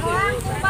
好啊，啊。